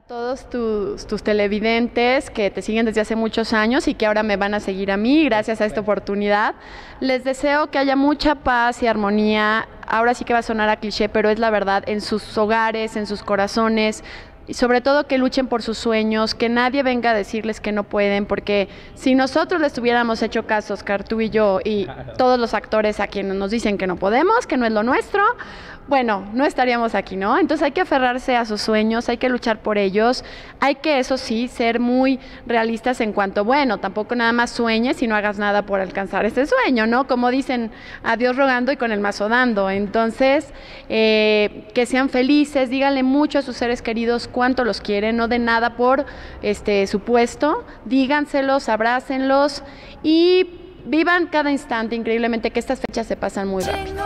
todos tus, tus, televidentes que te siguen desde hace muchos años y que ahora me van a seguir a mí gracias a esta oportunidad. Les deseo que haya mucha paz y armonía. Ahora sí que va a sonar a cliché, pero es la verdad en sus hogares, en sus corazones, y sobre todo que luchen por sus sueños, que nadie venga a decirles que no pueden, porque si nosotros les tuviéramos hecho caso, Oscar, tú y yo, y todos los actores a quienes nos dicen que no podemos, que no es lo nuestro, bueno, no estaríamos aquí, ¿no? Entonces hay que aferrarse a sus sueños, hay que luchar por ellos, hay que, eso sí, ser muy realistas en cuanto, bueno, tampoco nada más sueñes y no hagas nada por alcanzar ese sueño, ¿no? Como dicen, a Dios rogando y con el mazo dando. Entonces, eh, que sean felices, díganle mucho a sus seres queridos cuánto los quieren, no de nada por este su puesto, díganselos, abrácenlos y vivan cada instante increíblemente que estas fechas se pasan muy rápido.